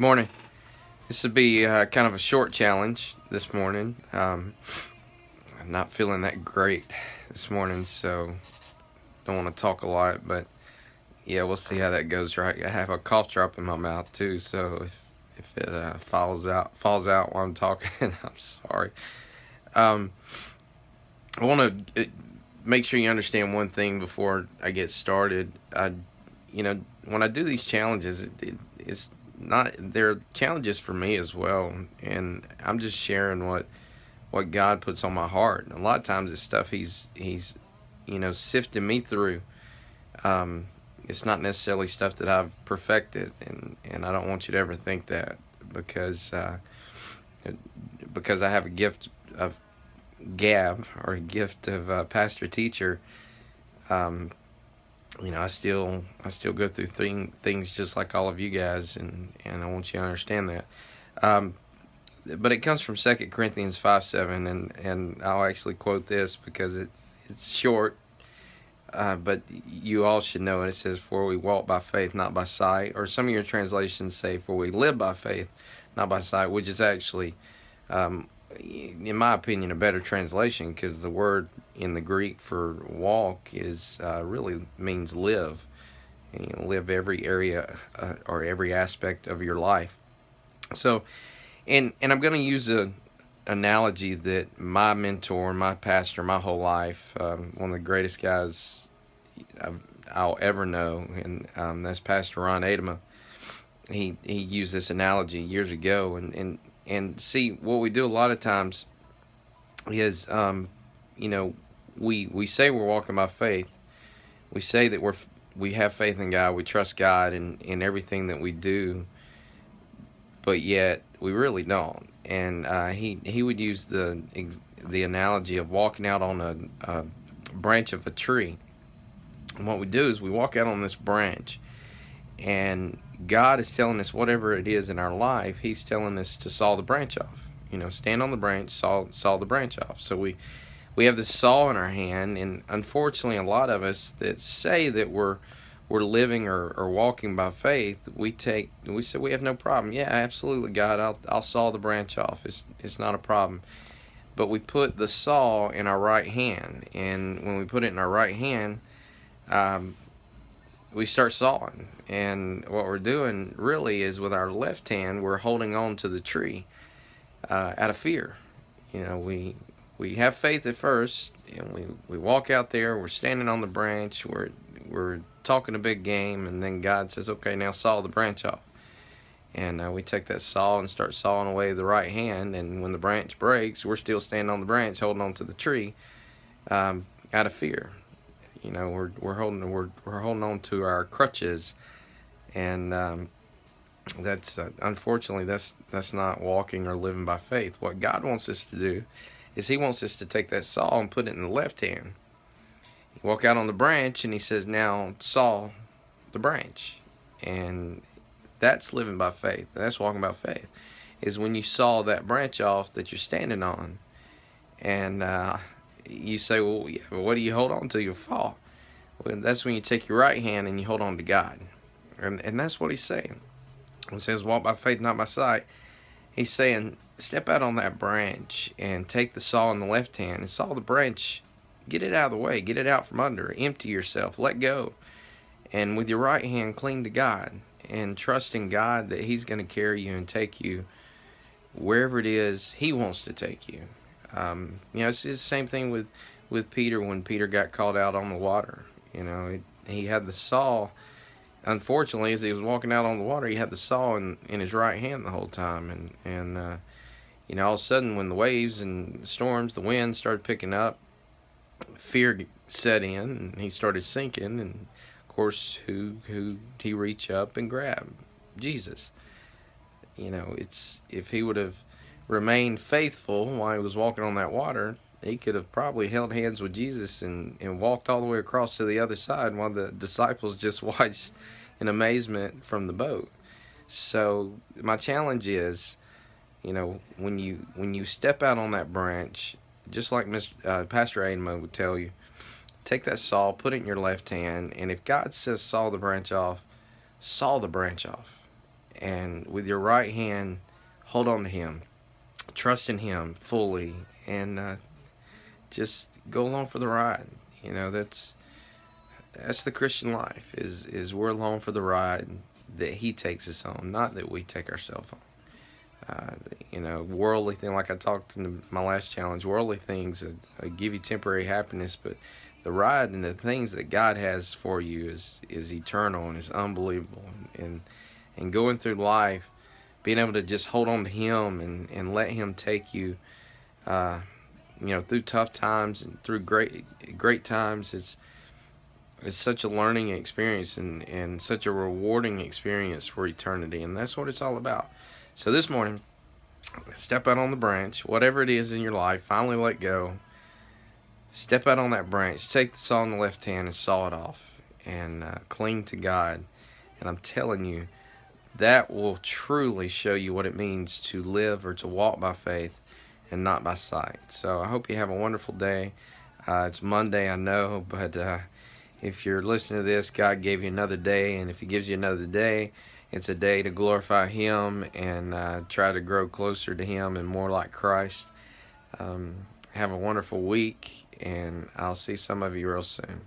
Morning. This would be uh, kind of a short challenge this morning. Um, I'm not feeling that great this morning, so don't want to talk a lot, but yeah, we'll see how that goes. Right, I have a cough drop in my mouth too, so if if it uh, falls out falls out while I'm talking, I'm sorry. Um, I want to uh, make sure you understand one thing before I get started. I, you know, when I do these challenges, it, it, it's not there are challenges for me as well, and I'm just sharing what what God puts on my heart. And a lot of times it's stuff He's He's you know sifting me through. Um, it's not necessarily stuff that I've perfected, and and I don't want you to ever think that because uh, because I have a gift of gab or a gift of uh, pastor teacher. Um, you know, I still I still go through thing, things just like all of you guys, and and I want you to understand that. Um, but it comes from Second Corinthians five seven, and and I'll actually quote this because it it's short, uh, but you all should know it. It says, "For we walk by faith, not by sight," or some of your translations say, "For we live by faith, not by sight," which is actually um, in my opinion, a better translation because the word in the Greek for walk is uh, really means live. You know, live every area uh, or every aspect of your life. So, and and I'm going to use a analogy that my mentor, my pastor, my whole life, um, one of the greatest guys i will ever know, and um, that's Pastor Ron Adema. He he used this analogy years ago, and and and see what we do a lot of times is um, you know we we say we're walking by faith. We say that we're we have faith in God. We trust God in in everything that we do. But yet we really don't. And uh, he he would use the the analogy of walking out on a, a branch of a tree. And what we do is we walk out on this branch and God is telling us whatever it is in our life, He's telling us to saw the branch off. You know, stand on the branch, saw saw the branch off. So we we have this saw in our hand, and unfortunately, a lot of us that say that we're we're living or, or walking by faith, we take we say we have no problem. Yeah, absolutely, God, I'll I'll saw the branch off. It's it's not a problem. But we put the saw in our right hand, and when we put it in our right hand, um, we start sawing. And what we're doing really is with our left hand, we're holding on to the tree uh, out of fear. You know, we we have faith at first, and we, we walk out there, we're standing on the branch, we're we're talking a big game, and then God says, "Okay, now saw the branch off." And uh, we take that saw and start sawing away the right hand, and when the branch breaks, we're still standing on the branch, holding on to the tree, um, out of fear. You know, we're we're holding we're we're holding on to our crutches, and um, that's uh, unfortunately that's that's not walking or living by faith. What God wants us to do is He wants us to take that saw and put it in the left hand. You walk out on the branch, and He says, "Now saw the branch," and that's living by faith. That's walking by faith. Is when you saw that branch off that you're standing on, and uh, you say, well, what do you hold on to? You fall. Well, that's when you take your right hand and you hold on to God. And, and that's what he's saying. He says, walk by faith, not by sight. He's saying, step out on that branch and take the saw in the left hand and saw the branch, get it out of the way, get it out from under, empty yourself, let go. And with your right hand, cling to God and trust in God that He's going to carry you and take you wherever it is He wants to take you. Um, you know, it's, it's, the same thing with with Peter when Peter got called out on the water. You know, he had the saw. Unfortunately, as he was walking out on the water, he had the saw in, in his right hand the whole time, and and uh, you know, all of a sudden, when the waves and the storms, the wind started picking up, fear set in, and he started sinking. And of course, who who he reach up and grab? Jesus. You know, it's if he would have remained faithful while he was walking on that water, he could have probably held hands with Jesus and, and walked all the way across to the other side while the disciples just watched in amazement from the boat. So my challenge is, you know, when you when you step out on that branch, just like Mr. Uh, Pastor Adema would tell you, take that saw, put it in your left hand, and if God says saw the branch off, saw the branch off, and with your right hand, hold on to Him, trust in Him fully, and uh, just go along for the ride. You know that's that's the Christian life. Is is we're along for the ride that He takes us on, not that we take ourselves on. Uh, you know, worldly thing, like I talked in my last challenge, worldly things that give you temporary happiness, but the ride and the things that God has for you is is eternal and is unbelievable. And and going through life, being able to just hold on to Him and and let Him take you, uh, you know, through tough times and through great great times is it's such a learning experience and and such a rewarding experience for eternity. And that's what it's all about. So this morning, step out on the branch, whatever it is in your life, finally let go step out on that branch, take the saw in the left hand and saw it off, and uh, cling to God. And I'm telling you, that will truly show you what it means to live or to walk by faith and not by sight. So I hope you have a wonderful day. Uh, it's Monday, I know, but uh, if you're listening to this, God gave you another day, and if He gives you another day, it's a day to glorify Him and uh, try to grow closer to Him and more like Christ. Um, have a wonderful week, and I'll see some of you real soon.